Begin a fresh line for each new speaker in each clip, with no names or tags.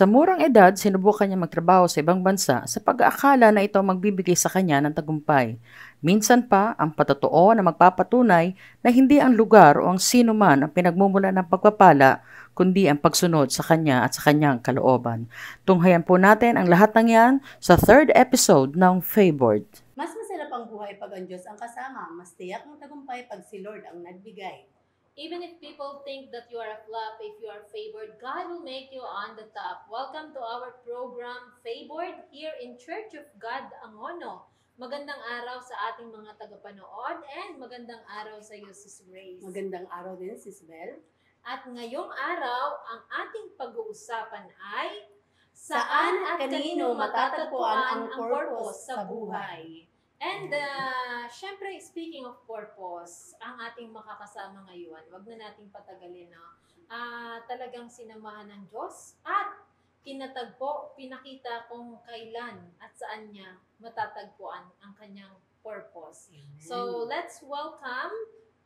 Sa murang edad, sinubukan niya magtrabaho sa ibang bansa sa pag-aakala na ito magbibigay sa kanya ng tagumpay. Minsan pa, ang patotoo na magpapatunay na hindi ang lugar o ang sino man ang pinagmumula ng pagpapala, kundi ang pagsunod sa kanya at sa kanyang kalooban. Tunghayan po natin ang lahat ng yan sa third episode ng Favored.
Mas masarap ang buhay pag ang Diyos ang kasama. Mas tiyak ang tagumpay pag si Lord ang nagbigay.
Even if people think that you are a flop, if you are favored, God will make you on the top. Welcome to our program, Favored, here in Church of God Angono. Magandang araw sa ating mga tagapanood and magandang araw sa iyo, Sis Grace.
Magandang araw din, Sis Bel.
At ngayong araw, ang ating pag-uusapan ay
Saan at kanino matatagpuan ang purpose sa buhay?
And uh, syempre, speaking of purpose, ang ating makakasama ngayon, wag na nating patagalin, no? Ah, talagang sinamahan ng Diyos at kinatagpo, pinakita kung kailan at saan niya matatagpuan ang kanyang purpose. So, let's welcome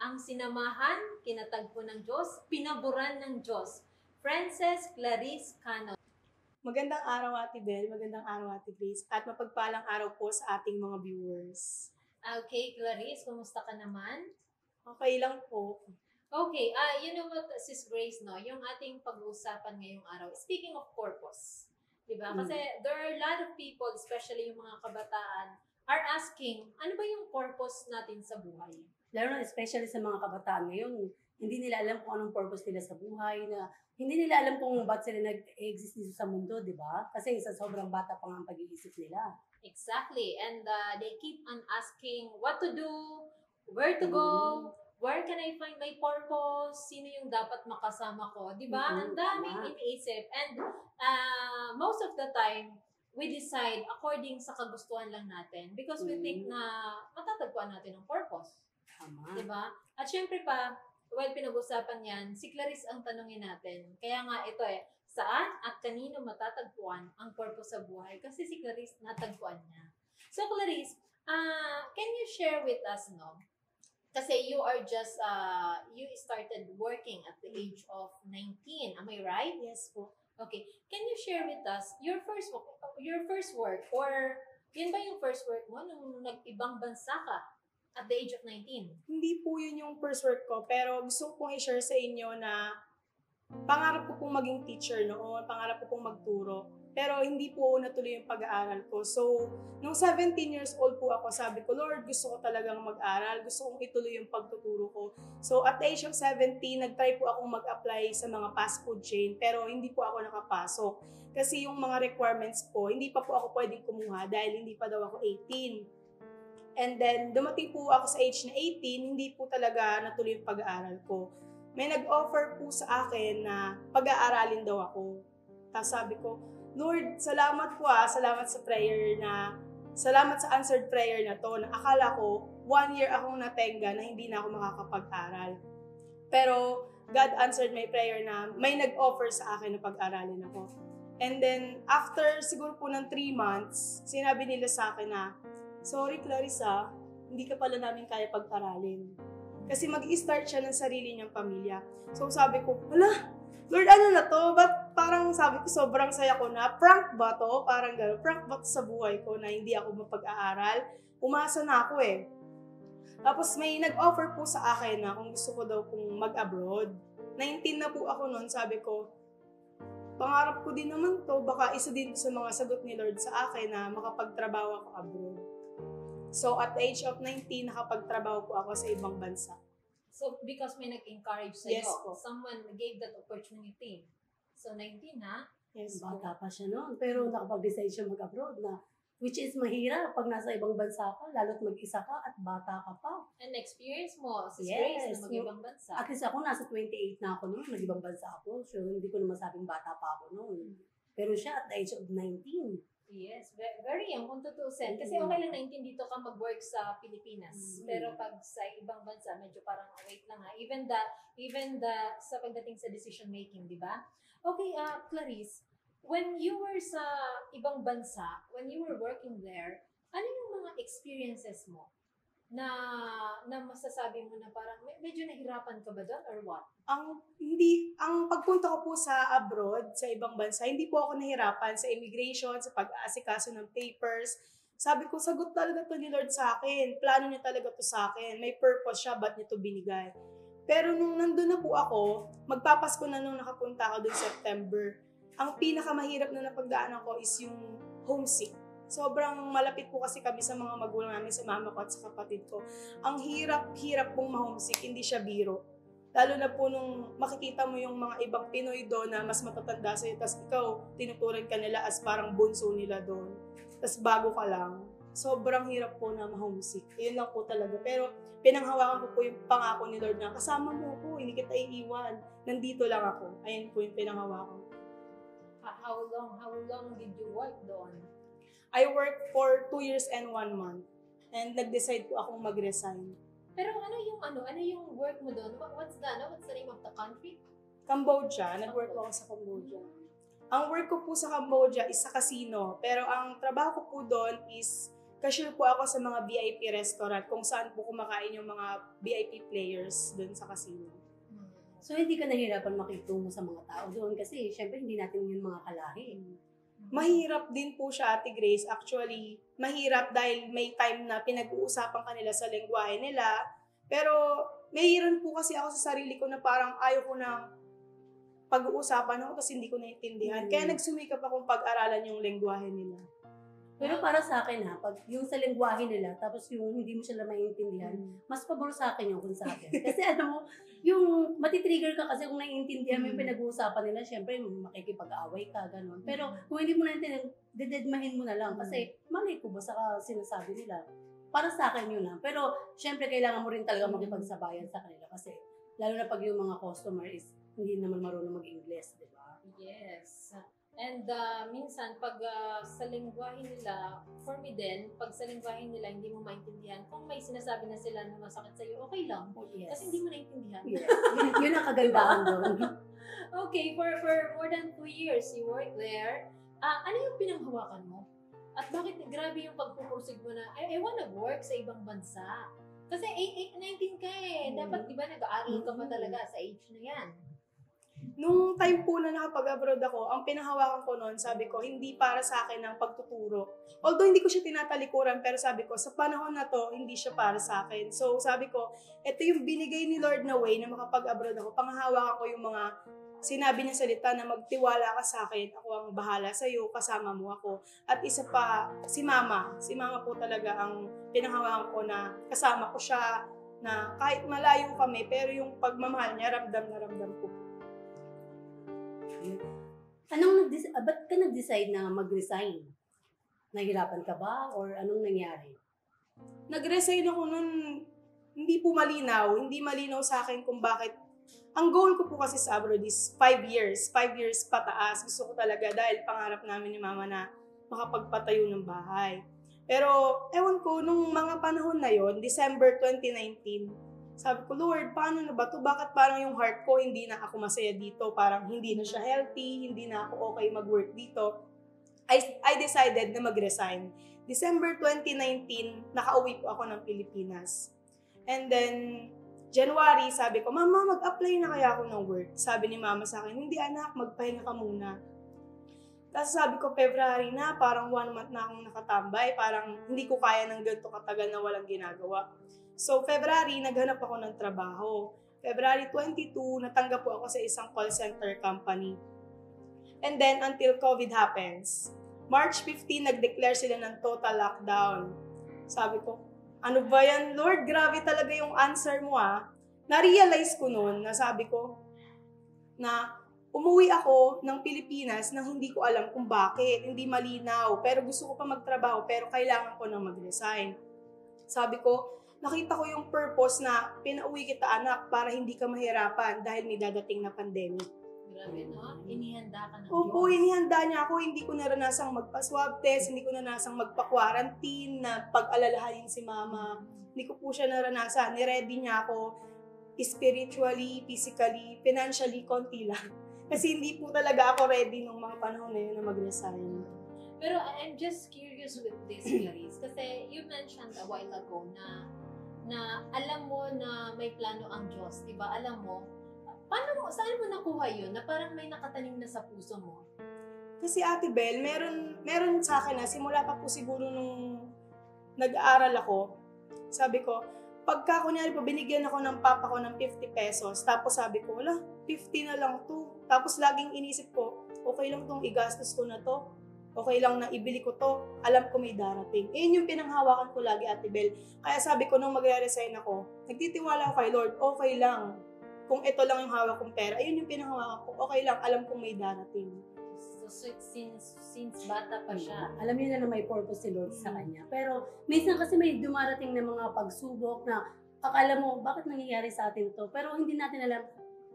ang sinamahan, kinatagpo ng Diyos, pinaboran ng Diyos, Frances Clarice Cano.
Magandang araw Ate Bel, magandang araw Ate Grace, at mapagpalang araw po sa ating mga viewers.
Okay, Clarice, kumusta ka naman?
Okay lang po.
Okay, ah, you know what, Sis Grace, no? Yung ating pag-uusapan ngayong araw, speaking of purpose, di ba?
Mm.
Kasi there are a lot of people, especially yung mga kabataan, are asking, ano ba yung purpose natin sa buhay?
Lalo na especially sa mga kabataan ngayon, hindi nila alam kung anong purpose nila sa buhay, na hindi nila alam kung ba't sila nag-exist dito sa mundo, di ba? Kasi sa sobrang bata pa nga ang pag-iisip nila.
Exactly. And uh, they keep on asking what to do, where to go, where can I find my purpose, sino yung dapat makasama ko, di ba?
Mhm,
Ang daming
tama.
iniisip. And uh, most of the time, we decide according sa kagustuhan lang natin because we think
Mhm.
na matatagpuan natin ang purpose.
Tama.
Di ba? At syempre pa, while pinag-usapan yan, si Clarice ang tanongin natin. Kaya nga ito eh, saan at kanino matatagpuan ang purpose sa buhay? Kasi si Clarice natagpuan niya. So Clarice, ah can you share with us, no? Kasi you are just, uh, you started working at the age of 19. Am I right?
Yes po.
Okay. Can you share with us your first work, your first work or yun ba yung first work mo nung nag-ibang bansa ka at the age of 19?
Hindi po yun yung first work ko, pero gusto ko pong i-share sa inyo na pangarap ko pong maging teacher noon, pangarap ko pong magturo, pero hindi po natuloy yung pag-aaral ko. So, nung 17 years old po ako, sabi ko, Lord, gusto ko talagang mag-aral, gusto kong ituloy yung pagtuturo ko. So, at the age of 17, nag-try po akong mag-apply sa mga fast food chain, pero hindi po ako nakapasok. Kasi yung mga requirements po, hindi pa po ako pwedeng kumuha dahil hindi pa daw ako 18. And then, dumating po ako sa age na 18, hindi po talaga natuloy yung pag-aaral ko. May nag-offer po sa akin na pag-aaralin daw ako. Tapos sabi ko, Lord, salamat po ah, salamat sa prayer na, salamat sa answered prayer na to, na akala ko, one year akong natenga na hindi na ako makakapag-aral. Pero, God answered my prayer na may nag-offer sa akin na pag-aralin ako. And then, after siguro po ng three months, sinabi nila sa akin na, sorry Clarissa, hindi ka pala namin kaya pag-aralin. Kasi mag-start siya ng sarili niyang pamilya. So sabi ko, hala, Lord, ano na to? Ba't parang sabi ko, sobrang saya ko na, prank ba to? Parang gano'n, prank ba to sa buhay ko na hindi ako mapag-aaral? Umasa na ako eh. Tapos may nag-offer po sa akin na kung gusto ko daw kung mag-abroad. 19 na po ako noon, sabi ko, pangarap ko din naman to, baka isa din sa mga sagot ni Lord sa akin na makapagtrabaho ako abroad. So at the age of 19, nakapagtrabaho po ako sa ibang bansa.
So, because may nag-encourage sa
Yes
iyo,
po.
someone gave that opportunity. So, 19 ha?
Yes po.
Bata pa siya noon, pero nakapag-decide siya mag-abroad na which is mahirap pag nasa ibang bansa ka, lalo't mag-isa ka at bata ka pa.
And experience mo, si
Yes,
Grace, na mag-ibang bansa.
At least ako, nasa 28 na ako noon, nag-ibang bansa ako. So, hindi ko na masabing bata pa ako noon. Pero siya at the age of 19.
Yes, ve- very young kung tutusin. Kasi okay lang 19 dito ka mag-work sa Pilipinas.
Mm.
Pero pag sa ibang bansa, medyo parang wait lang ha. Even the, even the, sa pagdating sa decision making, di ba? Okay, uh, Clarice, when you were sa ibang bansa, when you were working there, ano yung mga experiences mo na na masasabi mo na parang me- medyo nahirapan ka ba doon or what?
ang hindi ang pagpunta ko po sa abroad sa ibang bansa hindi po ako nahirapan sa immigration sa pag-aasikaso ng papers. Sabi ko sagot talaga to ni Lord sa akin. Plano niya talaga to sa akin. May purpose siya ba't niya to binigay? Pero nung nandun na po ako magpapasko na nung nakapunta ako dun September ang pinakamahirap na napagdaanan ko is yung homesick sobrang malapit po kasi kami sa mga magulang namin sa mama ko at sa kapatid ko ang hirap-hirap pong ma-homesick hindi siya biro Lalo na po nung makikita mo yung mga ibang Pinoy doon na mas matatanda sa'yo, tapos ikaw, tinuturan ka nila as parang bunso nila doon. Tapos bago ka lang. Sobrang hirap po na ma-homesick. Yun lang po talaga. Pero pinanghawakan ko po yung pangako ni Lord na kasama mo ako, hindi kita iiwan. Nandito lang ako. Ayun po yung pinanghawakan ko.
Ha- How long how long did you work doon?
I worked for two years and one month. And nag-decide po akong mag-resign.
Pero ano yung ano, ano yung work mo doon? What, what's the ano? What's the name of the country?
Cambodia. Nag-work po ako sa Cambodia. Ang work ko po sa Cambodia is sa casino. Pero ang trabaho ko po doon is cashier po ako sa mga VIP restaurant kung saan po kumakain yung mga VIP players doon sa casino.
So, hindi ka nahirapan makitungo sa mga tao doon kasi syempre hindi natin yung mga kalahi.
Mahirap din po siya, Ate Grace. Actually, mahirap dahil may time na pinag-uusapan kanila sa lengguwahe nila. Pero, mahiran po kasi ako sa sarili ko na parang ayaw ko na pag-uusapan ako kasi hindi ko naintindihan.
Mm.
Kaya nagsumikap akong pag-aralan yung lengguwahe nila.
Pero para sa akin ha, pag yung sa lengguwahe nila, tapos yung hindi mo sila maintindihan, mas pabor sa akin yung kung sa akin. Kasi ano mo, yung matitrigger ka kasi kung naiintindihan mo yung
Mm.
pinag-uusapan nila, syempre makikipag-away ka, ganun. Pero kung hindi mo naintindihan, dededmahin mo na lang. Kasi mali ko ba sa sinasabi nila? Para sa akin yun ha. Pero syempre kailangan mo rin talaga makipagsabayan sa kanila kasi lalo na pag yung mga customer is hindi naman marunong mag-English, di ba?
Yes. And uh, minsan, pag uh, sa lingwahe nila, for me din, pag sa lingwahe nila hindi mo maintindihan, kung may sinasabi na sila na masakit sa'yo, okay lang.
Oh, yes.
Kasi hindi mo naintindihan.
Yes. yun, ang kagandahan doon.
Okay, for for more than two years you work there, ah ano yung pinanghawakan mo? At bakit grabe yung pagpupursig mo na, I, I wanna work sa ibang bansa? Kasi eh, eh, 19 ka eh.
Mm.
Dapat, di ba, nag-aaral ka pa
Mm.
talaga sa age na yan.
Nung time po na nakapag-abroad ako, ang pinahawakan ko noon, sabi ko, hindi para sa akin ang pagtuturo. Although hindi ko siya tinatalikuran, pero sabi ko, sa panahon na to, hindi siya para sa akin. So sabi ko, ito yung binigay ni Lord na way na makapag-abroad ako. Panghahawakan ko yung mga sinabi niya salita na magtiwala ka sa akin, ako ang bahala sa iyo, kasama mo ako. At isa pa, si Mama. Si Mama po talaga ang pinanghawakan ko na kasama ko siya na kahit malayo kami, pero yung pagmamahal niya, ramdam na ramdam ko.
Anong nag uh, ba't ka nag-decide na mag-resign? Nahirapan ka ba? Or anong nangyari?
Nag-resign ako nun, hindi po malinaw. Hindi malinaw sa akin kung bakit. Ang goal ko po kasi sa abroad is 5 years. 5 years pataas. Gusto ko talaga dahil pangarap namin ni mama na makapagpatayo ng bahay. Pero, ewan ko, nung mga panahon na yon December 2019, sabi ko, Lord, paano na ba to? Bakit parang yung heart ko, hindi na ako masaya dito? Parang hindi na siya healthy, hindi na ako okay mag-work dito. I, I decided na mag-resign. December 2019, nakauwi po ako ng Pilipinas. And then, January, sabi ko, Mama, mag-apply na kaya ako ng work. Sabi ni Mama sa akin, hindi anak, magpahinga ka muna. Tapos sabi ko, February na, parang one month na akong nakatambay. Parang hindi ko kaya ng ganito katagal na walang ginagawa. So, February, naghanap ako ng trabaho. February 22, natanggap po ako sa isang call center company. And then, until COVID happens. March 15, nag-declare sila ng total lockdown. Sabi ko, ano ba yan, Lord? Grabe talaga yung answer mo ah. Na-realize ko noon, na sabi ko, na umuwi ako ng Pilipinas nang hindi ko alam kung bakit, hindi malinaw, pero gusto ko pa magtrabaho, pero kailangan ko nang mag-resign. Sabi ko, nakita ko yung purpose na pinauwi kita anak para hindi ka mahirapan dahil may dadating na pandemic.
Grabe, no? Inihanda ka ng
Opo,
Diyos.
inihanda niya ako. Hindi ko naranasang magpa-swab test, hindi ko naranasan magpa-quarantine, na pag-alalahanin si mama. Hindi ko po siya naranasan. Niready niya ako spiritually, physically, financially, konti lang. Kasi hindi po talaga ako ready nung mga panahon na yun na mag-resign.
Pero I- I'm just curious with this, Clarice. Kasi you mentioned a while ago na na alam mo na may plano ang Diyos, di ba? Alam mo, paano mo, saan mo nakuha yun na parang may nakatanim na sa puso mo?
Kasi Ate Bel, meron, meron sa akin na simula pa po siguro nung nag-aaral ako, sabi ko, pagka kunyari po binigyan ako ng papa ko ng 50 pesos, tapos sabi ko, wala, 50 na lang to. Tapos laging inisip ko, okay lang tong igastos ko na to. Okay lang na ibili ko to. Alam ko may darating. Eh, yun yung pinanghawakan ko lagi, Ate Bel. Kaya sabi ko nung magre-resign ako, nagtitiwala ako kay Lord, okay lang. Kung ito lang yung hawak kong pera, ayun yung pinanghawakan ko, okay lang, alam kong may darating.
So, so, since, since bata pa siya,
Alam niya na na may purpose si Lord sa kanya. Pero minsan kasi may dumarating na mga pagsubok na akala mo, bakit nangyayari sa atin to? Pero hindi natin alam,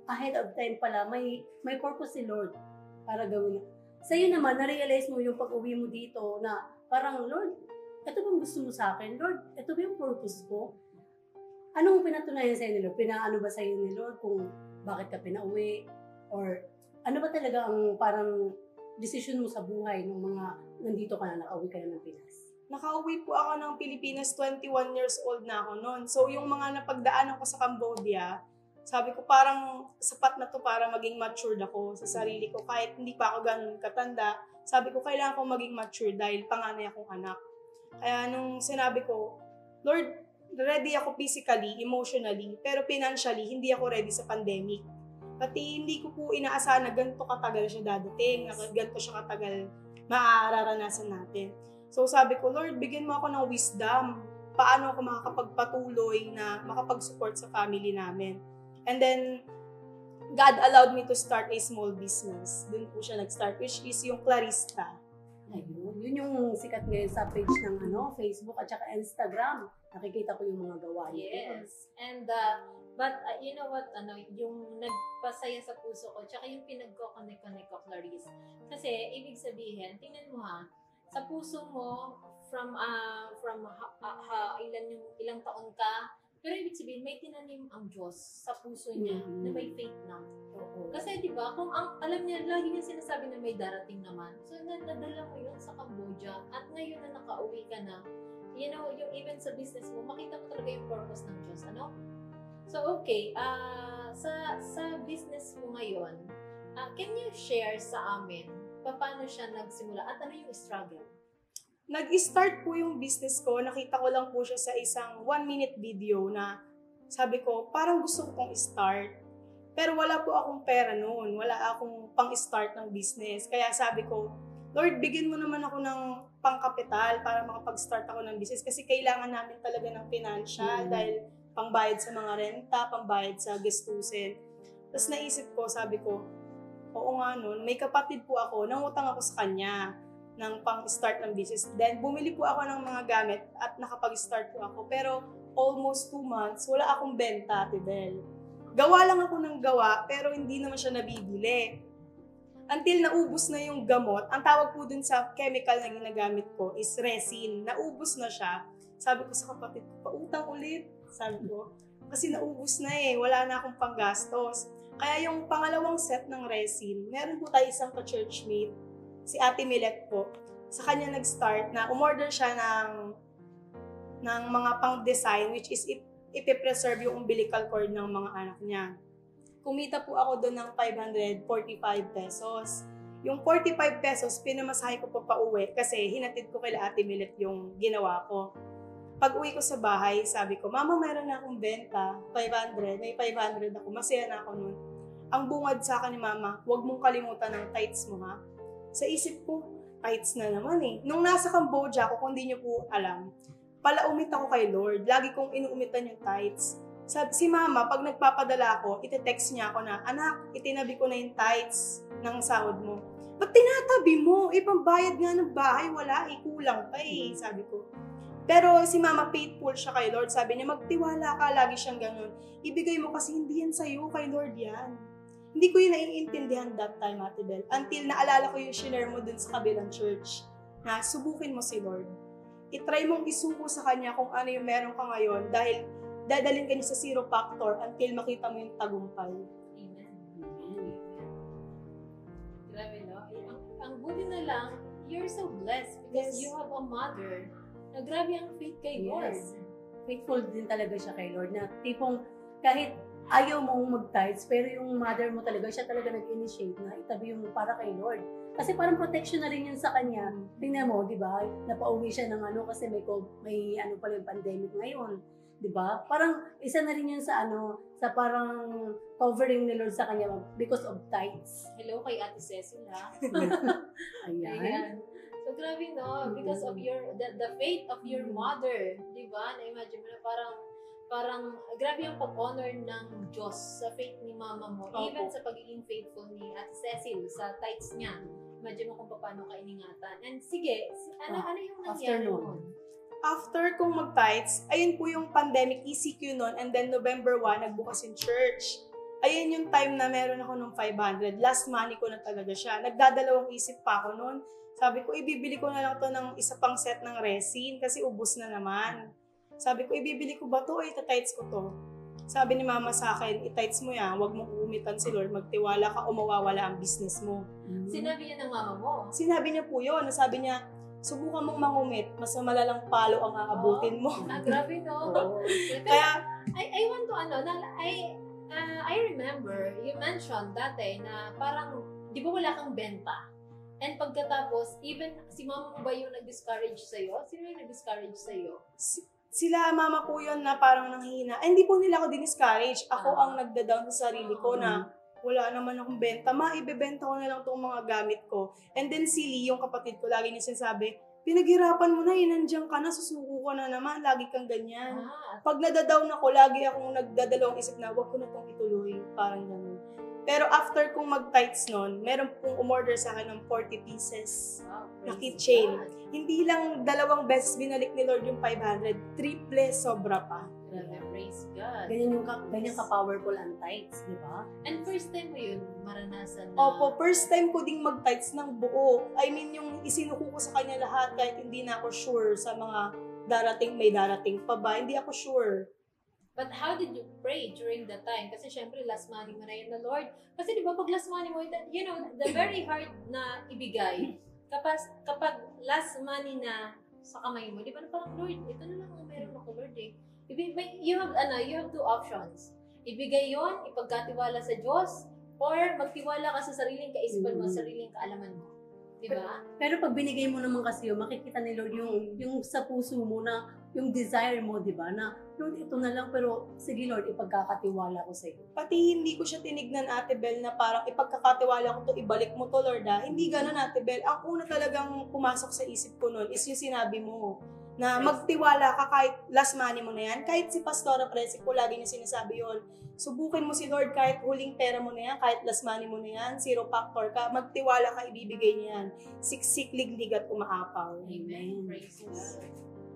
ahead of time pala, may may purpose si Lord para gawin. Sa'yo naman, na-realize mo yung pag-uwi mo dito na parang, Lord, ito bang gusto mo sa akin? Lord, ito ba yung purpose ko? Anong pinatunayan sa'yo ni Lord? Pinaano ba sa'yo ni Lord kung bakit ka pinauwi? Or ano ba talaga ang parang decision mo sa buhay nung mga nandito ka na, nakauwi ka na ng Pinas?
Nakauwi po ako ng Pilipinas, 21 years old na ako noon. So, yung mga napagdaanan ko sa Cambodia, sabi ko parang sapat na to para maging matured ako sa sarili ko. Kahit hindi pa ako ganun katanda, sabi ko kailangan ko maging mature dahil panganay akong anak. Kaya nung sinabi ko, Lord, ready ako physically, emotionally, pero financially, hindi ako ready sa pandemic. Pati hindi ko po inaasahan na ganito katagal siya dadating, na ganito siya katagal maaararanasan natin. So sabi ko, Lord, bigyan mo ako ng wisdom. Paano ako makakapagpatuloy na makapag-support sa family namin. And then, God allowed me to start a small business. Doon po siya nag-start, which is yung Clarista.
Ayun, yun yung sikat ngayon sa page ng ano, Facebook at saka Instagram. Nakikita ko yung mga gawa niya.
Yes. And, uh, but uh, you know what, ano, yung nagpasaya sa puso ko, tsaka yung pinagko-connect-connect ko, Clarice. Kasi, ibig sabihin, tingnan mo ha, sa puso mo, from, uh, from ha, ha- ha- ilan yung, ilang taon ka, pero ibig sabihin, may tinanim ang Diyos sa puso niya
Mhm.
na may faith na.
Oo.
Kasi 'di ba, kung ang alam niya lagi niya sinasabi na may darating naman. So na, nadala mo 'yun sa Cambodia at ngayon na nakauwi ka na, you know, yung even sa business mo, makita mo talaga yung purpose ng Diyos, ano? So okay, ah sa sa business mo ngayon, ah can you share sa amin paano siya nagsimula at ano yung struggle?
Nag-start po yung business ko, nakita ko lang po siya sa isang one-minute video na sabi ko, parang gusto ko pong start. Pero wala po akong pera noon. Wala akong pang-start ng business. Kaya sabi ko, Lord, bigyan mo naman ako ng pangkapital para makapag-start ako ng business kasi kailangan namin talaga ng financial
Mm.
dahil pangbayad sa mga renta, pangbayad sa gastusin. Tapos naisip ko, sabi ko, oo nga nun, may kapatid po ako, nangutang ako sa kanya ng pang-start ng business. Then, bumili po ako ng mga gamit at nakapag-start po ako. Pero, almost two months, wala akong benta, Ate Bel. Gawa lang ako ng gawa, pero hindi naman siya nabibili. Until naubos na yung gamot, ang tawag po dun sa chemical na ginagamit ko is resin. Naubos na siya. Sabi ko sa kapatid ko, pautang ulit. Sabi ko, kasi naubos na eh, wala na akong panggastos. Kaya yung pangalawang set ng resin, meron po tayo isang ka-churchmate, si Ate Milet po. Sa kanya nag-start na umorder siya ng ng mga pang-design which is ip- ipipreserve yung umbilical cord ng mga anak niya. Kumita po ako doon ng 545 pesos. Yung 45 pesos, pinamasahe ko pa pauwi kasi hinatid ko kay Ate Milet yung ginawa ko. Pag uwi ko sa bahay, sabi ko, Mama, meron na akong benta, 500, may 500 ako, masaya na ako nun. Ang bungad sa akin ni Mama, huwag mong kalimutan ng tights mo ha. Sa isip ko, tights na naman eh. Nung nasa Cambodia ako, kung di niyo po alam, palaumit ako kay Lord. Lagi kong inuumitan yung tights. Sabi, si mama, pag nagpapadala ako, ite-text niya ako na, Anak, itinabi ko na yung tights ng sahod mo. Ba't tinatabi mo? Eh, pambayad nga ng bahay, wala, eh, kulang pa eh, sabi ko. Pero si mama faithful siya kay Lord. Sabi niya, magtiwala ka, lagi siyang ganun. Ibigay mo kasi hindi yan sa'yo, kay Lord yan. Hindi ko yun naiintindihan that time, Ate Bel. Until naalala ko yung share mo dun sa kabilang church na subukin mo si Lord. I-try mong isuko sa Kanya kung ano yung meron ka ngayon dahil dadalhin ka niya sa zero factor until makita mo yung tagumpay.
Amen. Grabe, no? Eh, Ang, ang buti na lang, you're so blessed because
Yes.
you have a mother na grabe ang faith kay Lord.
Yes. faithful din talaga siya kay Lord na tipong kahit ayaw mong mag-tithes, pero yung mother mo talaga, siya talaga nag-initiate na itabi yung para kay Lord. Kasi parang protection na rin yun sa kanya. Tingnan mo, di ba? Napauwi siya ng ano kasi may, may ano pala yung pandemic ngayon. Di ba? Parang isa na rin yun sa ano, sa parang covering ni Lord sa kanya because of tithes.
Hello kay Ate Cecil ha.
Ayan.
Ayan. So grabe no, because of your the, the faith of your mother, 'di ba? Na-imagine mo na parang parang grabe yung pag-honor ng Diyos sa faith ni mama mo,
Opo.
even sa pagiging faithful ni Ate Cecil sa tithes niya. Imagine mo kung paano ka iningatan. And sige, si- ano
Ah,
ano yung nangyari
nun?
After kong mag-tights, ayun po yung pandemic ECQ noon and then November 1, nagbukas yung church. Ayun yung time na meron ako nung 500. Last money ko na talaga siya. Nagdadalawang isip pa ako noon. Sabi ko, ibibili ko na lang to ng isa pang set ng resin kasi ubus na naman. Sabi ko, ibibili ko ba to o itatights ko to? Sabi ni mama sa akin, itights mo yan, huwag mong uumitan si Lord, magtiwala ka o mawawala ang business mo.
Mm.
Sinabi niya ng mama mo.
Sinabi niya po yun, sabi niya, subukan mong mangumit, mas malalang palo ang aabutin mo.
Ah, grabe no.
Kaya,
I, I want to ano, na, I, uh, I remember, you mentioned dati na parang, di ba wala kang benta? And pagkatapos, even si mama mo ba yung nag-discourage sa'yo? Sino yung nag-discourage sa'yo?
si- sila mama ko yun na parang nanghihina. Eh, hindi po nila ako diniscourage. Ako
Ah.
ang nagda-down sa sarili ko na wala naman akong benta. Ma, ibebenta ko na lang itong mga gamit ko. And then si Lee, yung kapatid ko, lagi niya sinasabi, pinaghirapan mo na, yun, nandiyan ka na, susuko ka na naman, lagi kang ganyan.
Ah,
Pag nadadown ako, lagi akong nagdadalawang isip na, wag ko na itong ituloy. Parang ganun. Pero after kong mag-tights nun, meron pong umorder sa akin ng 40 pieces.
wow,
Na keychain.
God.
Hindi lang dalawang beses binalik ni Lord yung 500, triple sobra pa.
Grabe, praise God.
Ganyan yung ka, ganyan ka-powerful ang tithes, di ba?
And first time mo yun maranasan na.
Opo, first time ko ding mag-tights ng buo. I mean, yung isinuko ko sa kanya lahat kahit hindi na ako sure sa mga darating, may darating pa ba. Hindi ako sure.
But how did you pray during that time? Kasi syempre, last money mo na yun na Lord. Kasi di ba pag last money mo, you know, the very hard na ibigay, kapag, kapag last money na sa kamay mo, di ba na parang, Lord, ito na lang ang meron ako, Lord eh. Ibi- may- you have, ano, you have two options. Ibigay yon ipagkatiwala sa Diyos, or magtiwala ka sa sariling kaisipan mo,
Mm.
sariling kaalaman mo. Di ba?
Pero pag binigay mo naman kasi yun, makikita ni Lord yung, yung sa puso mo na, yung desire mo, di ba? Na, Lord, ito na lang, pero sige Lord, ipagkakatiwala ko sa iyo.
Pati hindi ko siya tinignan, Ate Bel, na parang ipagkakatiwala ko to, ibalik mo to, Lord, ah. Hindi ganun, Ate Bel. Ang una talagang pumasok sa isip ko nun is yung sinabi mo, na magtiwala ka kahit last money mo na yan. Kahit si Pastora Presi ko, lagi niya sinasabi yon Subukin mo si Lord kahit huling pera mo na yan, kahit last money mo na yan, zero factor ka, magtiwala ka, ibibigay niya yan. Siksik, liglig at umaapaw.
Amen. Praise God.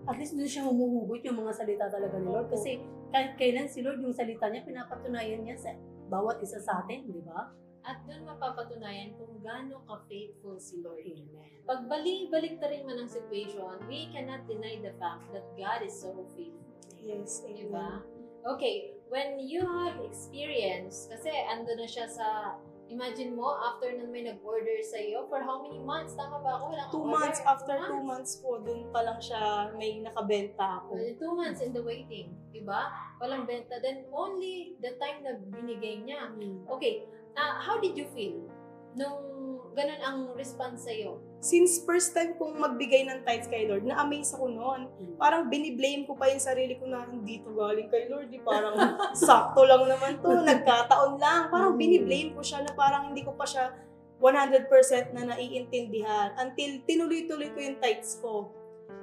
At least doon siya humuhugot yung mga salita talaga ni Lord. Kasi kahit kailan si Lord, yung salita niya, pinapatunayan niya sa bawat isa sa atin, di ba?
At doon mapapatunayan kung gaano ka-faithful si Lord.
Amen.
Pag balik-balik ta rin man ang situation, we cannot deny the fact that God is so faithful.
Yes, amen.
ba? Okay, when you have experience, kasi ando na siya sa, imagine mo, after nun may nag-order sa iyo, for how many months? Tama ba ako? Wala
Two
order?
months, after two months po, dun pa lang siya may nakabenta ako.
Well, two months in the waiting, di ba? Walang benta. Then only the time na binigay niya. Okay, ah, how did you feel nung ganun ang response sa'yo?
Since first time kong magbigay ng tithes kay Lord, na-amaze ako noon. Parang biniblame ko pa yung sarili ko na hindi to galing kay Lord. Di parang sakto lang naman to, nagkataon lang. Parang
Mm.
biniblame ko siya na parang hindi ko pa siya 100% na naiintindihan until tinuloy-tuloy ko yung tithes ko.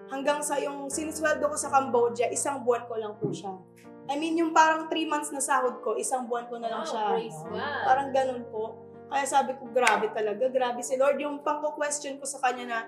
Hanggang sa yung sinisweldo ko sa Cambodia, isang buwan ko lang po siya. I mean, yung parang 3 months na sahod ko, isang buwan ko na lang
Wow,
siya.
praise God.
Parang ganun po. Kaya sabi ko, grabe talaga, grabe si Lord. Yung pangko-question ko sa kanya na,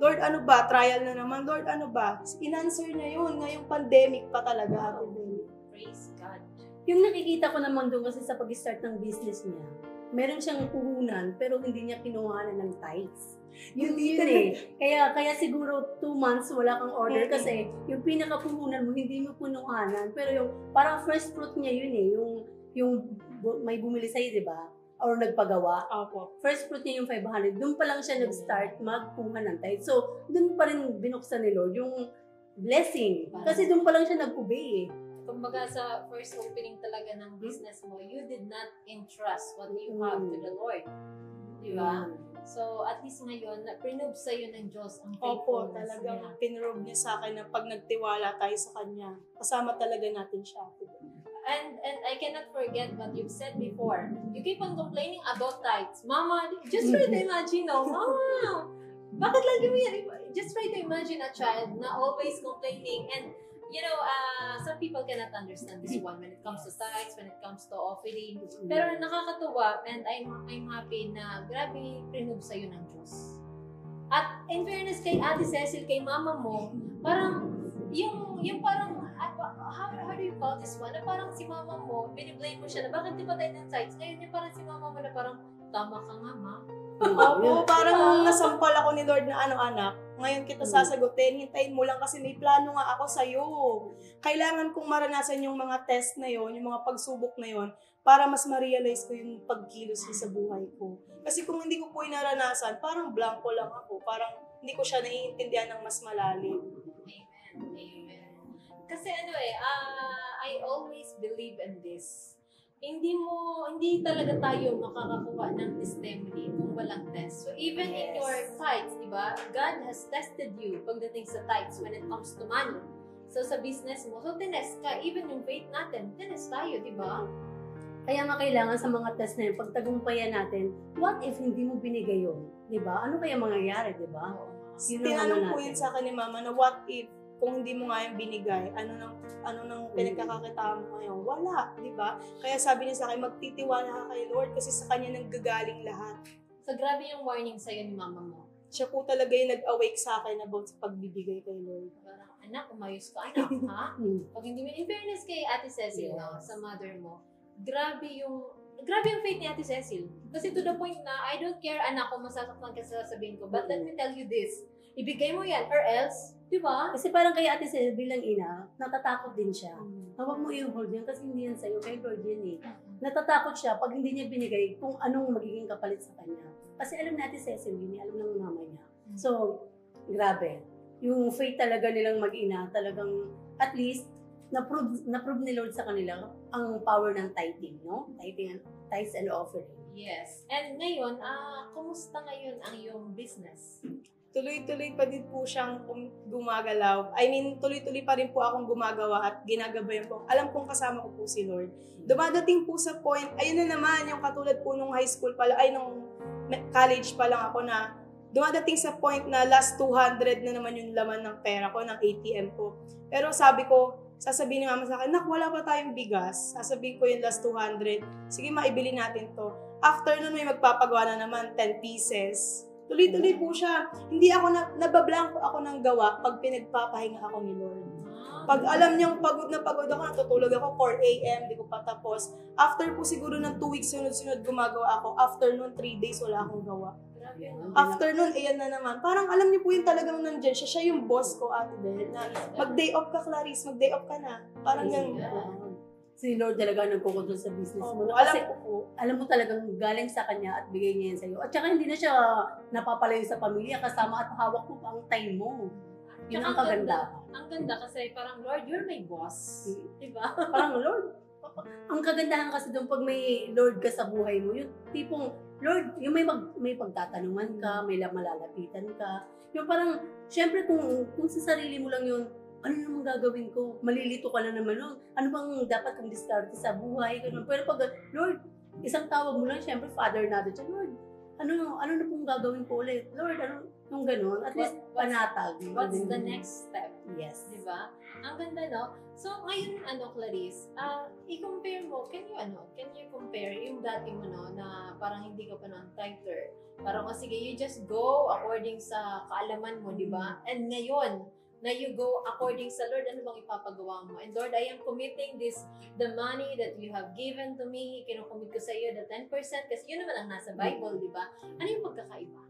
Lord, ano ba? Trial na naman. Lord, ano ba? In-answer niya yun. Ngayong pandemic pa talaga. Bel.
Praise God.
Yung nakikita ko naman doon kasi sa pag-start ng business niya, meron siyang puhunan pero hindi niya kinuhanan ng tithes. Yun yun eh. Kaya kaya siguro two months wala kang order kasi yung pinakapuhunan mo hindi mo punuhanan. Pero yung parang first fruit niya yun eh. Yung, yung may bumili sa'yo, di ba? Or nagpagawa.
Opo.
First fruit niya yung 500. Doon pa lang siya nag-start magkuha ng tithes. So, doon pa rin binuksan ni Lord yung blessing. Kasi doon pa lang siya nag-obey eh.
Kumbaga sa first opening talaga ng business mo, you did not entrust what you have to the Lord. Di ba? So, at least ngayon, na prinob sa'yo ng Diyos ang
Opo,
faithfulness
talagang
niya.
pinrove niya sa akin na pag nagtiwala tayo sa Kanya, kasama talaga natin siya.
And and I cannot forget what you've said before. You keep on complaining about tithes. Mama, just try to imagine, no? Mama, bakit lagi mo yan? Just try to imagine a child na always complaining and you know, uh, some people cannot understand this one when it comes to tithes, when it comes to offering. Pero nakakatuwa and I'm, I'm happy na grabe prinove sa'yo ng Diyos. At in fairness kay Ate Cecil, kay mama mo, parang yung, yung parang, ah, how, how do you call this one? Na parang si mama mo, biniblame mo siya na bakit di ba tayo ng tithes? Ngayon yung parang si mama mo na parang, tama ka nga ma.
Opo, parang nasampal ako ni Lord na ano anak, ngayon kita
Mm.
sasagutin, hintayin mo lang kasi may plano nga ako sa'yo. Kailangan kong maranasan yung mga test na yon, yung mga pagsubok na yon, para mas ma-realize ko yung pagkilos ko sa buhay ko. Kasi kung hindi ko po yung naranasan, parang blanco lang ako, parang hindi ko siya naiintindihan ng mas malalim.
Amen. Amen. Kasi ano eh, ah, I always believe in this. Hindi mo, hindi talaga tayo makakakuha ng testimony kung walang test. So even in
Yes.
your tithes, di ba, God has tested you pagdating sa tithes when it comes to money. So sa business mo, so tinest ka, even yung faith natin, tinest tayo, di ba?
Kaya nga kailangan sa mga test na yun, pag tagumpayan natin, what if hindi mo binigay yun? Di ba? Ano kaya mangyayari, di ba? Yun
Tinanong
ano
po yun sa akin ni mama na what if kung hindi mo nga yung binigay, ano nang ano nang
Mm.
pinagkakakitaan mo ngayon? Wala, di ba? Kaya sabi niya sa akin, magtitiwala ka kay Lord kasi sa kanya nang gagaling lahat.
So grabe yung warning sa'yo ni mama mo.
Siya po talaga yung nag-awake sa akin about sa pagbibigay kay Lord.
Parang, anak, umayos ka, anak, ha?
Hmm.
Pag hindi mo, in fairness kay Ate Cecil, no,
Yes.
sa mother mo, grabe yung, grabe yung faith ni Ate Cecil. Kasi to the point na, I don't care, anak, kung masasaktan ka sa sasabihin ko, but let me tell you this, ibigay mo yan, or else, di ba?
Kasi parang kay Ate Sel, bilang ina, natatakot din siya. Huwag mo i-hold yan kasi hindi yan sa'yo, kay Lord yan eh. Natatakot siya pag hindi niya binigay kung anong magiging kapalit sa kanya. Kasi alam natin Cecil yun, eh, alam ng mama niya. So, grabe. Yung faith talaga nilang mag-ina, talagang at least na-prove, na-prove ni Lord sa kanila ang power ng tithing, no? Tithing, and- tithes and offering.
Yes. And ngayon, ah, kumusta ngayon ang iyong business?
Tuloy-tuloy pa din po siyang gumagalaw. I mean, tuloy-tuloy pa rin po akong gumagawa at ginagabayan po. Alam kong kasama ko po si Lord. Dumadating po sa point, ayun na naman, yung katulad po nung high school pala, ay nung college pa lang ako na dumadating sa point na last 200 na naman yung laman ng pera ko, ng ATM ko. Pero sabi ko, sasabihin ni mama sa akin, nak, wala pa tayong bigas. Sasabihin ko yung last 200. Sige, maibili natin to. After nun, may magpapagawa na naman 10 pieces. Tuloy-tuloy po siya. Hindi ako na, nabablanko ako ng gawa pag pinagpapahinga ako ni Lord. Pag alam niyang pagod na pagod ako, natutulog ako 4 a.m., di ko pa tapos. After po siguro ng 2 weeks sunod-sunod gumagawa ako. After nun, 3 days wala akong gawa. After nun, ayan na naman. Parang alam niyo po yung talagang nandyan siya. Siya yung boss ko, Ate Bel. Na mag-day off ka, Clarice. Mag-day off ka na. Parang ganun.
Ah, Si Lord talaga nagkukontrol sa business mo.
Opo,
Kasi
alam ko
alam mo talagang galing sa kanya at bigay niya yan sa'yo. At saka hindi na siya napapalayo sa pamilya kasama at hawak mo ang time mo. Yun ang kaganda.
Ang ganda kasi parang, Lord, you're my boss. Di ba?
Parang Lord, ang kagandahan kasi doon pag may Lord ka sa buhay mo, yung tipong Lord, yung may mag, may pagtatanungan ka, may la- malalapitan ka. Yung parang, syempre kung, kung sa sarili mo lang yun, ano naman gagawin ko? Malilito ka na naman nun. Ano bang dapat kong diskarte sa buhay? Ganun. Pero pag, Lord, isang tawag mo lang, syempre, Father natin siya, Lord, ano, ano na pong gagawin ko ulit? Lord, ano, yung ganun. At least,
What- what's-
panatag.
What's
Ganun.
the next step?
Yes.
Di ba? Ang ganda, no? So, ngayon, ano, Clarice, ah, i-compare mo, can you, ano, can you compare yung dati mo, no, na parang hindi ka pa ng tither. Parang, oh, sige, you just go according sa kaalaman mo, di ba? And ngayon, na you go according sa Lord, ano bang ipapagawa mo? And Lord, I am committing this, the money that you have given to me, kinukomit ko sa iyo, the 10%, kasi yun naman ang nasa Bible, di ba? Ano yung pagkakaiba?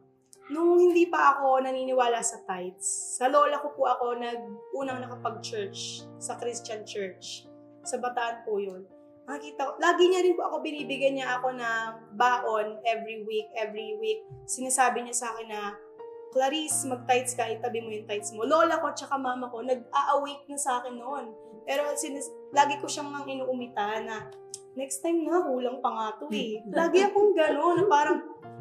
Nung hindi pa ako naniniwala sa tithes, sa lola ko po ako nag unang nakapag-church sa Christian church. Sa Bataan po yun. Nakita ko, lagi niya rin po ako binibigyan niya ako ng baon every week, every week. Sinasabi niya sa akin na Clarice, mag-tights ka, itabi mo yung tights mo. Lola ko tsaka mama ko, nag-a-awake na sa akin noon. Pero sinis- lagi ko siyang mang inuumita na, next time na, kulang pa nga to eh. Lagi akong gano'n, na parang,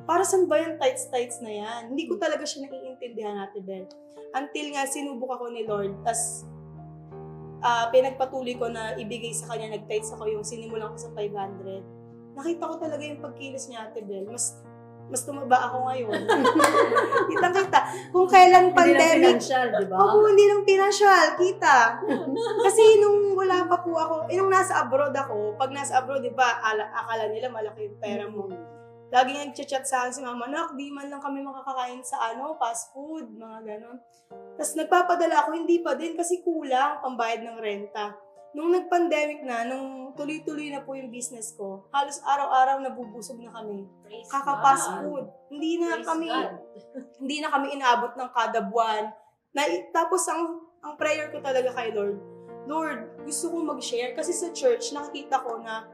para saan ba yung tights-tights na yan? Hindi ko talaga siya naiintindihan natin, Ben. Until nga, sinubok ako ni Lord, tas ah, pinagpatuloy ko na ibigay sa kanya, nag-tights ako yung sinimulan ko sa 500. Nakita ko talaga yung pagkilos niya, Ate Bel. Mas mas tumaba ako ngayon. Kitang-kita. Kung kailan
Hindi lang
pandemic,
financial, di ba?
Oo, hindi lang pinansyal, kita. Kasi nung wala pa po ako, eh, nung nasa abroad ako, pag nasa abroad, di ba, ala, akala nila malaki yung pera mo. Lagi nag-chat sa akin si mama, nak, di man lang kami makakakain sa ano, fast food, mga ganon. Tapos nagpapadala ako, hindi pa din kasi kulang pambayad ng renta. Nung nag-pandemic na, nung tuloy-tuloy na po yung business ko, halos araw-araw nabubusog na kami.
Praise
Kaka-fast
God.
food. Hindi na
Praise
kami
God.
hindi na kami inaabot ng kada buwan. Na, tapos ang, ang prayer ko talaga kay Lord, Lord, gusto kong mag-share kasi sa church nakikita ko na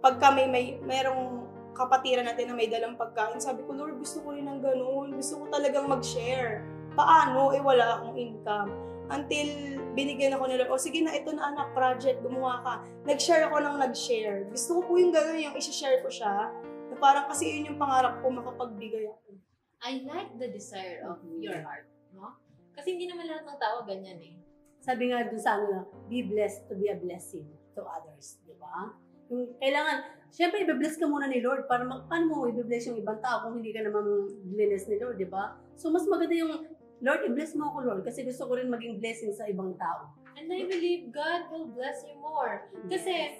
pag kami may merong kapatiran natin na may dalang pagkain, sabi ko, Lord, gusto ko rin ng ganun. Gusto ko talagang mag-share. Paano? Eh, wala akong income. Until binigyan ako nila, o sige na, ito na anak, project, gumawa ka. Nag-share ako ng nag-share. Gusto ko po yung ganun, yung isi-share ko siya. Na parang kasi yun yung pangarap ko, makapagbigay ako.
I like the desire of your heart, no? Kasi hindi naman lahat ng tao ganyan eh.
Sabi nga dun sa ano, be blessed to be a blessing to others, di ba? Yung kailangan, syempre, i-bless ka muna ni Lord para mag, paano mo i-bless yung ibang tao kung hindi ka naman bless ni Lord, di ba? So, mas maganda yung, Lord, i-bless mo ako, Lord, kasi gusto ko rin maging blessing sa ibang tao.
And I believe God will bless you more. Kasi,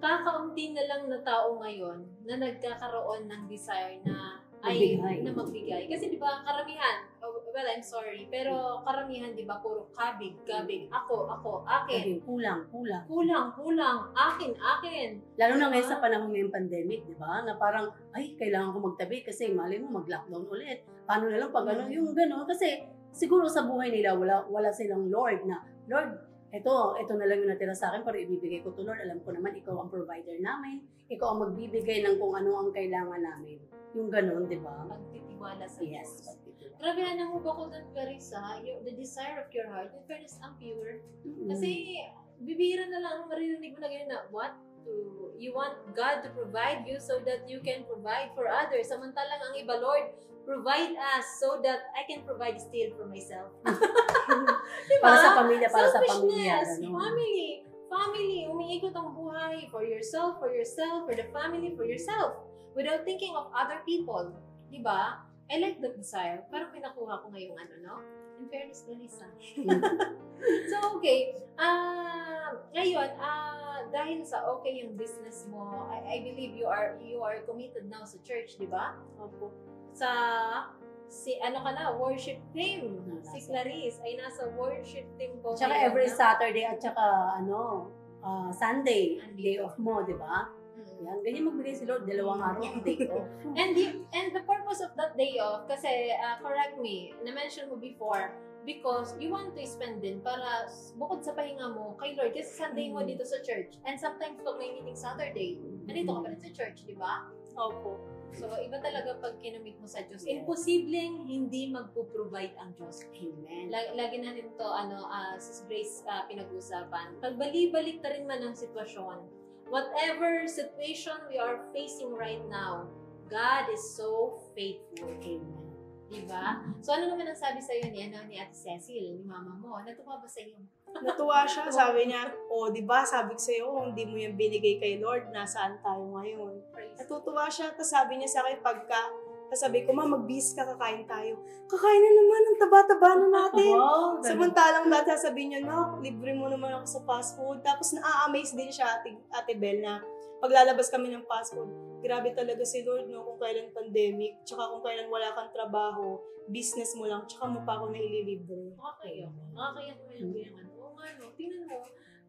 kakaunti na lang na tao ngayon na nagkakaroon ng desire na ay
Magbigay.
na magbigay. Kasi di ba karamihan, oh, well I'm sorry, pero karamihan di ba puro kabig, kabig, ako, ako, akin.
Okay, kulang, kulang.
Kulang, kulang, akin, akin.
Lalo na ngayon sa panahon ngayong pandemic, di ba? Na parang, ay, kailangan ko magtabi kasi mali mo mag-lockdown ulit. Paano na lang pag ano,
Mm.
yung gano'n. Kasi siguro sa buhay nila, wala, wala silang Lord na, Lord, ito, ito na lang yung natira sa akin para ibibigay ko to Lord. Alam ko naman, ikaw ang provider namin. Ikaw ang magbibigay ng kung ano ang kailangan namin. Yung gano'n, di ba?
Pagtitiwala sa
Yes.
Diyos. Grabe na mo ba ko doon, Clarissa? Yung, the desire of your heart, in fairness, ang pure.
Mm.
Kasi, bibihira na lang ang maririnig mo na ganyan na, what? To, you want God to provide you so that you can provide for others. Samantalang ang iba, Lord, provide us so that I can provide still for myself. diba?
Para sa pamilya, para sa pamilya.
Family, family, umiikot ang buhay for yourself, for yourself, for the family, for yourself, without thinking of other people. Di ba? I like that desire. Parang pinakuha ko ngayong ano, no? In fairness, Melissa. so, okay. Ah, ngayon, ah, dahil sa okay yung business mo, I, I believe you are you are committed now sa church, di ba?
Opo.
Sa si ano ka na, worship team.
Hmm,
Si Clarice ay nasa worship team ko.
Tsaka every
no?
Saturday at tsaka ano, ah, Sunday,
Andito.
day off mo, di ba? Yan, ganyan magbigay si Lord, dalawang araw ang day off.
And the, and the purpose of that day off, kasi uh, correct me, na-mention mo before, because you want to spend din para bukod sa pahinga mo kay Lord, kasi Sunday mo
Mm.
dito sa church, and sometimes pag may meeting Saturday, nandito ka pa rin sa church, di ba?
Opo.
So, iba talaga pag kinamit mo sa Diyos.
Yes.
Imposibleng hindi magpo-provide ang Diyos.
Amen.
Lagi, lagi natin to ano, uh, Sis Grace uh, pinag-usapan. Pagbali-balik na rin man ang sitwasyon, whatever situation we are facing right now, God is so faithful.
Amen.
Diba? So ano naman ang sabi sa'yo ni, ano, ni Ate Cecil, ni mama mo? Natuwa ba sa'yo?
Natuwa siya, sabi niya, o, di ba, sabi ko sa'yo, kung hindi mo yung binigay kay Lord, nasaan tayo ngayon?
Praise
Natutuwa siya, tapos sabi niya sa akin, pagka, tapos sabi ko, ma, mag-bis ka, kakain tayo. Kakain na naman, ang taba-taba na natin.
Wow, ganun.
Samantalang dati sasabihin niya, no, libre mo naman ako sa fast food. Tapos na-amaze din siya, ate, ate Bel, na paglalabas kami ng fast food, grabe talaga si Lord, no, kung kailan pandemic, tsaka kung kailan wala kang trabaho, business mo lang, tsaka mo pa ako naililibre.
Nakakayak. Nakakayak mo yung ganyan. Oo nga, no? Tingnan mo.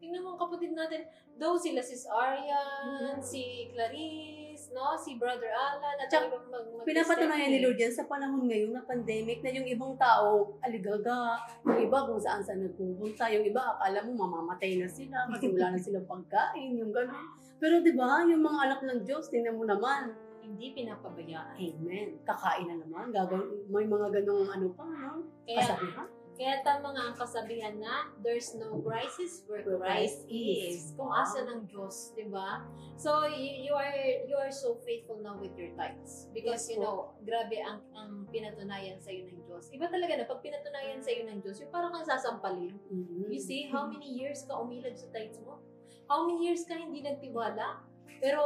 Tingnan mo ang kapatid natin. Though sila sis Arian, si Clarice, no? Si Brother Alan, at
Tsaka,
mag, mag, mag-
Pinapatunayan ni Lord yan sa panahon ngayon na pandemic na yung ibang tao aligaga, yung iba kung saan saan nagpupunta, yung iba akala mo mamamatay na sila kasi wala na silang pagkain, yung gano'n. Pero di ba, yung mga anak ng Diyos, tingnan mo naman,
hindi pinapabayaan.
Amen. Kakain na naman. Gagawin, may mga ganong ano pa, no?
Kaya,
Kasabihan.
Kaya tama nga ang kasabihan na there's no crisis where Christ
Christ is.
is. Kung asa ng Diyos, di ba? So, you, you are you are so faithful now with your tithes. Because,
Yes
you know, grabe ang ang pinatunayan sa'yo ng Diyos. Iba talaga na, pag pinatunayan sa'yo ng Diyos, yung parang kang sasampalin.
Mhm.
You see, how many years ka umilag sa tithes mo? How many years ka hindi nagtiwala? Pero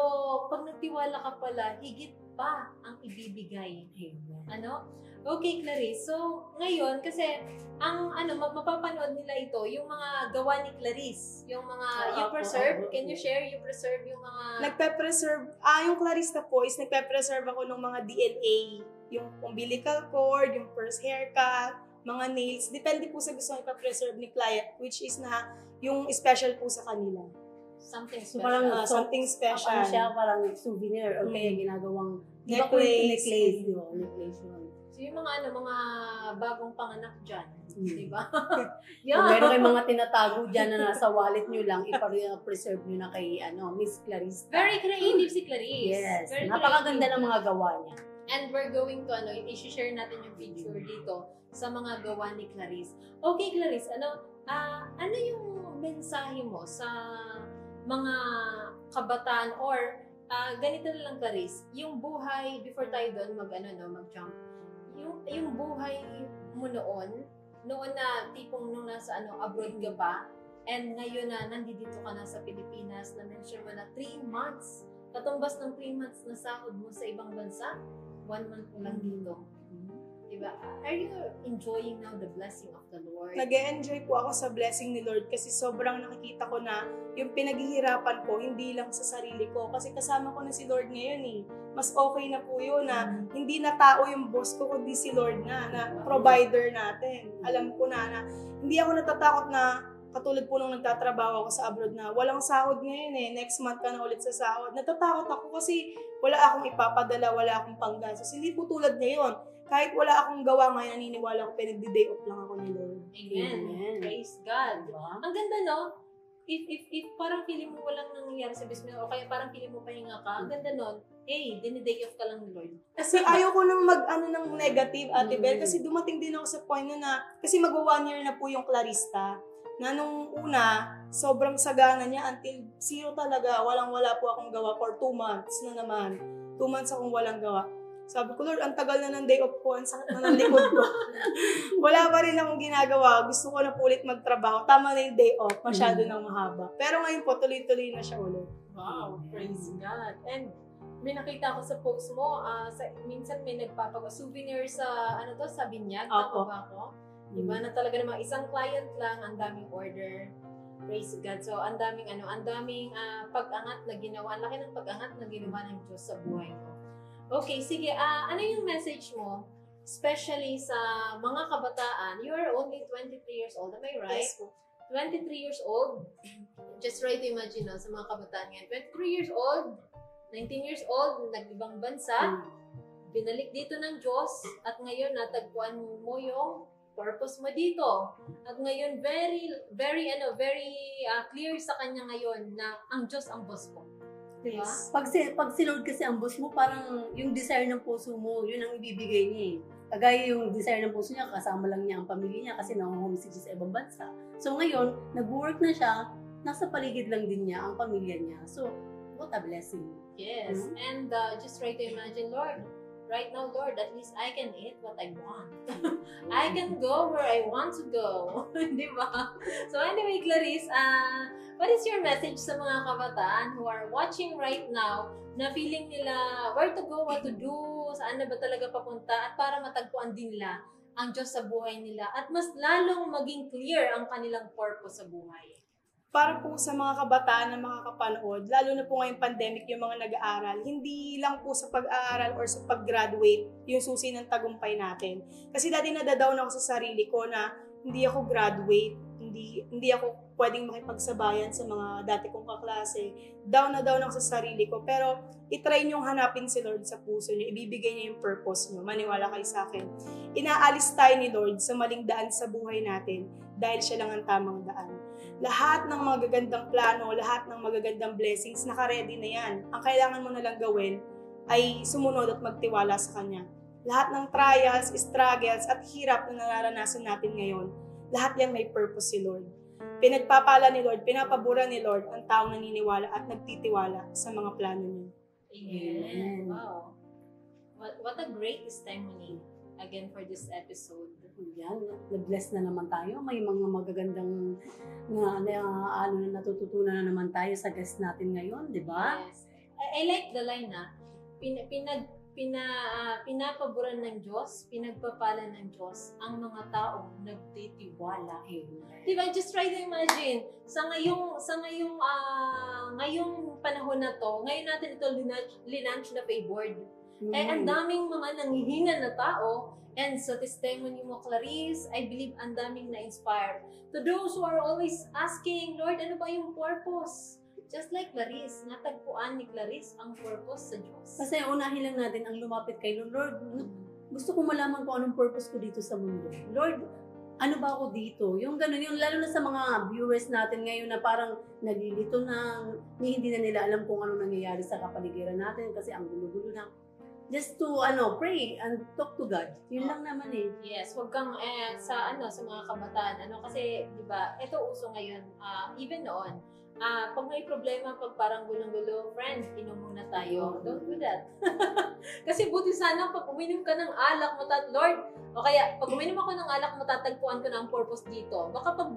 pag nagtiwala ka pala, higit pa ang ibibigay.
Amen.
Ano? Okay, Clarice. So, ngayon, kasi, ang ano, ma- mapapanood nila ito, yung mga gawa ni Clarice. Yung mga,
Ah,
you
opo,
preserve.
opo,
Can you share? You preserve yung mga...
Nagpe-preserve, ah, yung Clarista po is nagpe-preserve ako ng mga DNA. Yung umbilical cord, yung first haircut, mga nails. Depende po sa gusto ng ipa-preserve ni client, which is na yung special po sa kanila.
something
So,
special.
parang,
Ah,
so,
something special.
Ano siya, parang souvenir kaya
Mm.
ginagawang di ba po
Necklace.
yung necklace? Necklace yun.
So, yung mga ano, mga bagong panganak dyan.
Mm.
Di ba?
Kung meron kayong mga tinatago dyan na nasa wallet nyo lang, ipa-preserve nyo na kay ano, Miss Clarista.
Very creative si Clarice.
Yes.
Very
Napakaganda
creative.
ng mga gawa niya.
And we're going to, ano, i-share natin yung picture dito sa mga gawa ni Clarice. Okay, Clarice, ano, ah, ano yung mensahe mo sa mga kabataan or ah, ganito na lang, Clarice, yung buhay, before tayo doon mag, ano, no, mag-jump, yung, yung buhay mo noon, noon na tipong nung nasa ano, abroad ka pa, and ngayon na nandito ka na sa Pilipinas, na mention mo na 3 months, katumbas ng 3 months na sahod mo sa ibang bansa, one month mo lang dito. Diba? Are you enjoying now the blessing of the Lord?
nag enjoy po ako sa blessing ni Lord kasi sobrang nakikita ko na yung pinaghihirapan ko, hindi lang sa sarili ko. Kasi kasama ko na si Lord ngayon eh. Mas okay na po yun na hindi na tao yung boss ko, kundi si Lord na, na provider natin. Alam ko na na hindi ako natatakot na katulad po nung nagtatrabaho ako sa abroad na walang sahod ngayon eh, next month ka na ulit sa sahod. Natatakot ako kasi wala akong ipapadala, wala akong panggastos. Hindi po tulad ngayon. Kahit wala akong gawa ngayon, naniniwala ko pinagdi-day off lang ako ni Lord.
Amen.
Amen.
Praise God.
Diba?
Ang ganda, no? If, if, if parang feeling mo walang nangyayari sa business mo, o kaya parang feeling mo pahinga ka, ang ganda nun, hey, diniday off ka lang ni Lord.
Kasi ayaw ko nang mag ano ng negative, Ate Bel,
Mm.
kasi dumating din ako sa point na, na kasi magwa one year na po yung Clarista, na nung una, sobrang sagana niya until zero talaga, walang wala po akong gawa for two months na naman. Two months akong walang gawa. Sabi ko, Lord, ang tagal na ng day off ko, ang sakit na ng likod ko. Wala pa rin akong ginagawa. Gusto ko na po ulit magtrabaho. Tama na yung day off. Masyado
Mm.
nang mahaba. Pero ngayon po, tuloy-tuloy na siya ulit.
Wow, praise God. And may nakita ko sa post mo, ah, sa, minsan may nagpapaga souvenir sa, ano to, sa binyag,
Opo.
ba ako? Diba? Na talaga namang isang client lang, ang daming order. Praise God. So, ang daming, ano, ang daming ah, pag-angat na ginawa. Ang laki ng pag-angat na ginawa ng Diyos sa buhay mo. Okay, sige. ah ano yung message mo? Especially sa mga kabataan. You are only 23 years old. Am I right?
Yes po.
23 years old, just try to imagine no, sa mga kabataan ngayon, 23 years old, 19 years old, nag-ibang bansa, binalik dito ng Diyos, at ngayon natagpuan mo yung purpose mo dito. At ngayon, very, very, ano, very ah, clear sa kanya ngayon na ang Diyos ang boss mo. Diba?
Yes. Pag, si, pag si Lord kasi ang boss mo, parang yung desire ng puso mo, yun ang ibibigay niya eh. Kagaya yung desire ng puso niya, kasama lang niya ang pamilya niya kasi nang-homesick siya sa ibang bansa. So ngayon, nag-work na siya, nasa paligid lang din niya ang pamilya niya. So, what a blessing.
Yes.
Mhm.
And uh, just try to imagine, Lord, right now, Lord, at least I can eat what I want. I can go where I want to go. Di ba? So anyway, Clarice, uh, what is your message sa mga kabataan who are watching right now na feeling nila where to go, what to do, saan na ba talaga papunta, at para matagpuan din nila ang Diyos sa buhay nila at mas lalong maging clear ang kanilang purpose sa buhay.
Para po sa mga kabataan na makakapanood, lalo na po ngayong pandemic yung mga nag-aaral, hindi lang po sa pag-aaral or sa pag-graduate yung susi ng tagumpay natin. Kasi dati nadadown ako sa sarili ko na hindi ako graduate, hindi hindi ako pwedeng makipagsabayan sa mga dati kong kaklase. Down na down ako sa sarili ko. Pero itry niyong hanapin si Lord sa puso niyo. Ibibigay niya yung purpose niyo. Maniwala kayo sa akin. Inaalis tayo ni Lord sa maling daan sa buhay natin dahil siya lang ang tamang daan lahat ng magagandang plano, lahat ng magagandang blessings, naka-ready na yan. Ang kailangan mo na lang gawin, ay sumunod at magtiwala sa Kanya. Lahat ng trials, struggles at hirap na nararanasan natin ngayon, lahat yan may purpose si Lord. Pinagpapala ni Lord, pinapabura ni Lord ang taong naniniwala at nagtitiwala sa mga plano niya.
Amen.
Amen.
Wow. What, what a great testimony again for this episode.
Yan, na-bless na naman tayo. May mga magagandang na, na ano na natututunan na naman tayo sa guest natin ngayon, di ba?
Yes. I, I like the line na pin, pinag pina, ah, pinapaboran ng Diyos, pinagpapala ng Diyos ang mga taong nagtitiwala. Diba? Just try to imagine, sa ngayong, sa ngayong, ah, ngayong panahon na to, ngayon natin ito linunch, linunch na favored. Eh, ang
Mm.
daming mga nanghihina na tao, and sa testimony mo, Clarice, I believe ang daming na-inspire. To those who are always asking, Lord, ano ba yung purpose? Just like Clarice, natagpuan ni Clarice ang purpose sa Diyos.
Kasi unahin lang natin ang lumapit kay Lord. Lord, gusto ko malaman kung anong purpose ko dito sa mundo. Lord, ano ba ako dito? Yung ganun, yung lalo na sa mga viewers natin ngayon na parang nalilito na, hindi na nila alam kung ano nangyayari sa kapaligiran natin kasi ang gulo-gulo na. Just to, ano, pray and talk to God. Yun lang naman eh.
Yes, wag kang eh, sa ano sa mga kabataan ano kasi 'di ba? Ito uso ngayon. ah, even noon. Ah, pag may problema, pag parang gulong-gulo, friend, inom muna tayo. Don't do that. kasi buti sana pag uminom ka ng alak, matat Lord, o kaya pag uminom ako ng alak, matatagpuan ko na ang purpose dito. Baka pag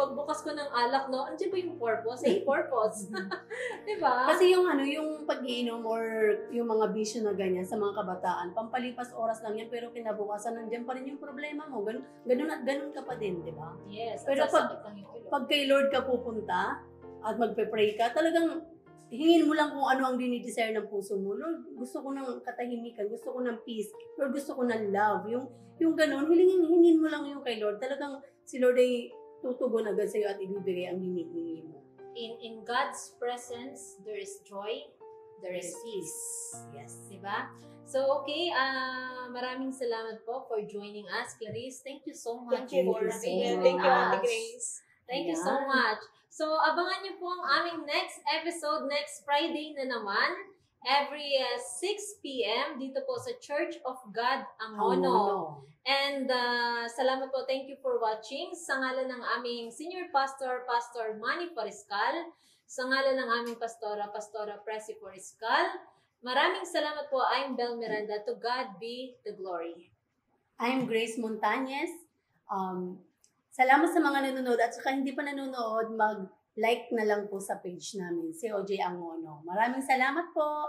pagbukas ko ng alak, no, andiyan ba yung purpose? Eh, purpose. 'Di ba?
Kasi yung ano, yung pag-iinom or yung mga bisyo na ganyan sa mga kabataan, pampalipas oras lang yan, pero kinabukasan nandiyan pa rin yung problema mo. Ganun, ganun at ganun ka pa din, di ba?
yes,
Pero pag-.
Pag
kay Lord ka pupunta at magpe-pray ka, talagang hingin mo lang kung ano ang dinidesire ng puso mo. Lord, gusto ko ng katahimikan, gusto ko ng peace, Lord, gusto ko ng love. Yung, yung ganun, hilingin, hingin mo lang yung kay Lord. Talagang si Lord ay tutugon agad sa'yo at ibibigay ang hinihingi mo.
in in God's presence, there is joy, there is peace.
Yes.
Diba? So, okay, ah maraming salamat po for joining us. Clarice, thank you so much
Thank you.
for
so
being
much.
Thank you, Ate. Grace.
Thank you so much. So, abangan niyo po ang aming next episode next Friday na naman. Every uh, 6 p.m. dito po sa Church of God Angono. And uh, salamat po. Thank you for watching. Sa ngalan ng aming senior pastor, Pastor Manny Forescal. Sa ngalan ng aming pastora, Pastora Presi Forescal. Maraming salamat po. I'm Bel Miranda. To God be the glory.
I'm Grace Montañez. Um, salamat sa mga nanonood at saka hindi pa nanonood, mag-like na lang po sa page namin, si OJ Angono. Maraming salamat po.